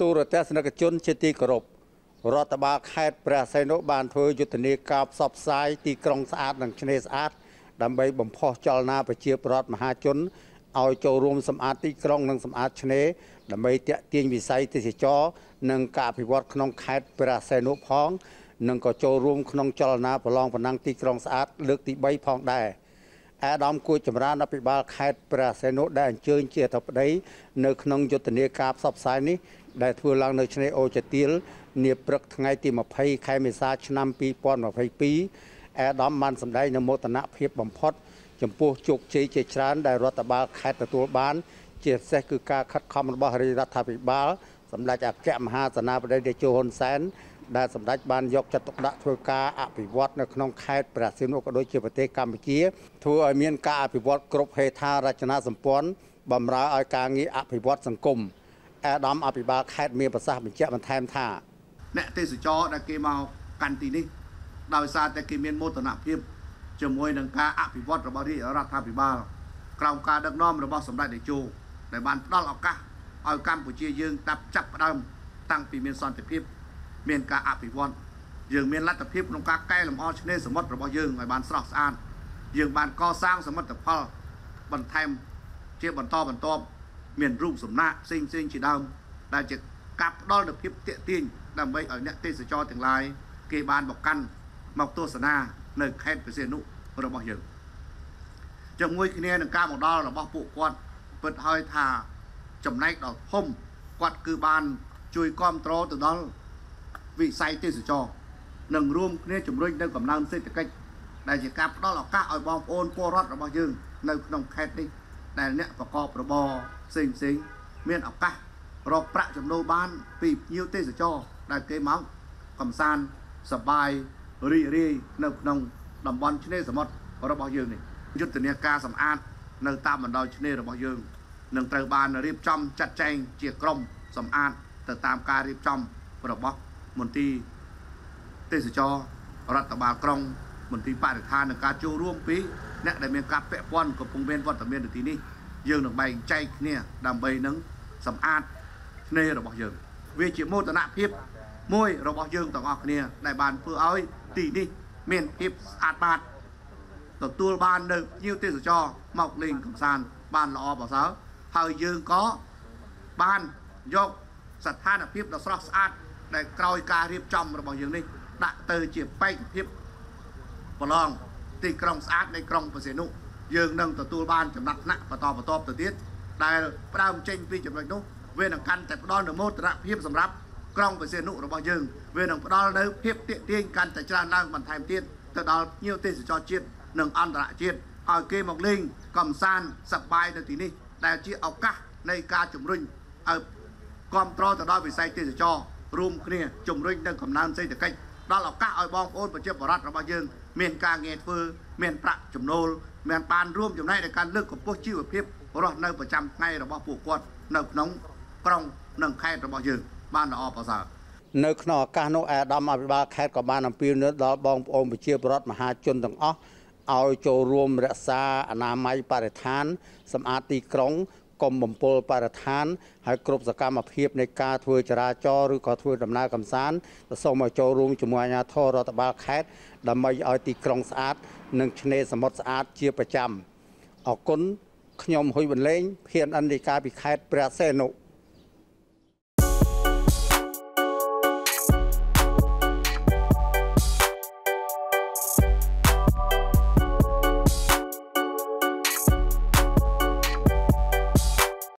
ទូរទស្សនិកជនជាទីគោរពរដ្ឋបាលខេត្តព្រះសីហនុបានធ្វើយុទ្ធនាការផ្សព្វផ្សាយទីក្រុងស្អាតនិងឆ្នេរស្អាតដើម្បីបំផុសចលនាប្រជាពលរដ្ឋមហាជនឲ្យចូលរួមសម្អាតទីក្រុងនិងសម្អាតឆ្នេរដើម្បីតាក់ទាញវិស័យទេសចរនិងការអភិវឌ្ឍក្នុងខេត្តព្រះសីហនុផងនិងក៏ចូលរួមក្នុងចលនាប្រឡងប្រណាំងទីក្រុងស្អាតលើកទី3ផងដែរអាដាមគួចចម្រើនអភិបាលខេត្តព្រះសីហនុដែលអញ្ជើញជាអធិបតីនៅក្នុងយុទ្ធនាការផ្សព្វផ្សាយនេះ ដែលធ្វើឡើងនៅឆ្នេរអូជាទៀលនាព្រឹកថ្ងៃទី20ខែមេសាឆ្នាំ2022អាដាមបានសម្ដែងនូវមោទនភាពបំផុត ចំពោះជោគជ័យជាច្រើនដែលរដ្ឋបាលខេត្តទទួលបាន ជាពិសេសគឺការខិតខំរបស់រាជរដ្ឋាភិបាលសម្ដេចអគ្គមហាសេនាបតីតេជោហ៊ុនសែនដែលសម្ដេចបានយកចិត្តទុកដាក់ធ្វើការអភិវឌ្ឍនៅក្នុងខេត្តព្រះសីហនុក៏ដូចជាប្រទេសកម្ពុជាធ្វើឲ្យមានការអភិវឌ្ឍគ្រប់ហេដ្ឋារចនាសម្ព័ន្ធបម្រើឲ្យការងារអភិវឌ្ឍសង្គម អាដាមអភិបាលខេត្តមានប្រសាសន៍បញ្ជាក់បន្ថែមថាអ្នកទេសចរដែលគេមកកាន់ទីនេះដោយសារតែគេមានមោទនភាពជាមួយនឹងការអភិវឌ្ឍរបស់រាជរដ្ឋាភិបាលក្រោមការដឹកនាំរបស់សម្ដេចតេជោដែលបានផ្ដល់ឱកាសឲ្យកម្ពុជាយើងតាប់ចាប់ផ្ដើមតាំងពីមានសន្តិភាព មានការអភិវឌ្ឍយើងមានលទ្ធភាពក្នុងការកែលម្អឆ្នេរសមុទ្ររបស់យើងឲ្យបានស្រស់ស្អាតយើងបានកសាងសមិទ្ធផលបន្ថែមជាបន្តបន្ទាប់ មានរូបសំណាកផ្សេងផ្សេងជាដើមដែលជាការផ្ដល់នូវភាពតាក់ទាញដើម្បីឲ្យអ្នកទេសចរទាំងឡាយគេបានមកកាន់មកទស្សនានៅខេត្តព្រះសីហនុរបស់យើងជាមួយគ្នានឹងការមកដល់របស់ពួកគាត់ពិតហើយថាចំណែកដ៏ធំគាត់គឺបានជួយគ្រប់គ្រងទៅដល់វិស័យទេសចរនិងរួមគ្នាជំរុញនៅកំណើនសេដ្ឋកិច្ចដែលជាការផ្ដល់ឱកាសឲ្យបងប្អូនពលរដ្ឋរបស់យើងនៅក្នុងខេត្តនេះដែលអ្នកប្រកបរបរ ផ្សេងផ្សេងមានឱកាសរកប្រាក់ចំណូលបាន ពីភ្ញៀវទេសចរដែលគេមកកំសាន្តសប្បាយរីករាយនៅក្នុងតំបន់ឆ្នេរសមុទ្ររបស់យើងនេះយុទ្ធនាការសម្អាតនៅតាមបណ្ដោយឆ្នេររបស់យើងនឹងត្រូវបានរៀបចំចាត់ចែងជាក្រុមសម្អាតទៅតាមការរៀបចំរបស់មន្ទីរទេសចររដ្ឋបាលក្រុងមន្ទីរបរិស្ថាននិងការចូលរួមពីអ្នកដែលមានការពាក់ព័ន្ធកំពុងមានវត្តមាននៅទីនេះ យើងនឹងបែងចែកគ្នាដើម្បីនឹងសម្អាតឆ្នេររបស់យើង វាជាមោទនភាពមួយរបស់យើងទាំងអស់គ្នា ដែលបានធ្វើឲ្យទីនេះមានភាពស្អាតបាតទទួលបាននៅភ្ញៀវទេសចរមកលេងកម្សាន្តបានល្អប្រសើរហើយយើងក៏បានយកស្ថានភាពដ៏ស្រស់ស្អាតដែលក្រោយការរៀបចំរបស់យើងនេះដាក់ទៅជាបេក្ខភាពប្រឡងទីក្រុងស្អាតនៃក្រុងបរសេនុ យើងនឹងទទួលបានចំណាត់ថ្នាក់បន្តបន្តទៅទៀតដែលផ្ដើមចេញពីចំណុចនោះវានឹងកាន់តែផ្ដល់នូវមោទនភាពសម្រាប់ក្រុងបរសេនុរបស់យើងវានឹងផ្ដល់នូវភាពទាក់ទាញកាន់តែច្រើនឡើងបន្ថែមទៀតទៅដល់ភ្ញៀវទេសចរជាតិនិងអន្តរជាតិឲ្យគេមកលេងកំសាន្តសប្បាយនៅទីនេះដែលជាឱកាសនៃការជំរុញឲ្យគ្រប់គ្រងទៅដល់វិស័យទេសចររួមគ្នាជំរុញនិងកំណើនសេដ្ឋកិច្ចដល់ឱកាសឲ្យបងប្អូនប្រជាពលរដ្ឋរបស់យើង មានការងារធ្វើមានប្រាក់ចំណូល មានបានរួមចំណែកในការលើកកម្ពស់ជីវភាពរស់នៅប្រចាំថ្ងៃរបស់ពួកគាត់នៅក្នុងក្រុងនិងខេត្តរបស់យើងបានល្អប្រសើរនៅក្នុងឱកាសនោះអាដាមអភិបាលខេត្តក៏បានអំពាវនាវដល់បងប្អូនប្រជាពលរដ្ឋមហាជនទាំងអស់ឲ្យចូលរួមរក្សាអនាម័យបរិស្ថានសម្អាតទីក្រុង កុំបំពុលបរិស្ថានហើយគ្រប់សកម្មភាពនៃការធ្វើចរាចរណ៍ឬក៏ធ្វើដំណើរកម្សាន្តក៏សូមឲ្យចូលរួមជាមួយអាជ្ញាធររដ្ឋបាលខេត្តដើម្បីឲ្យទីក្រុងស្អាត និងឆ្នេរសមុទ្រស្អាតជាប្រចាំអរគុណខ្ញុំហ៊ុយបន្លេងភៀនអន្តរិកាពីខេត្តព្រះសីហនុ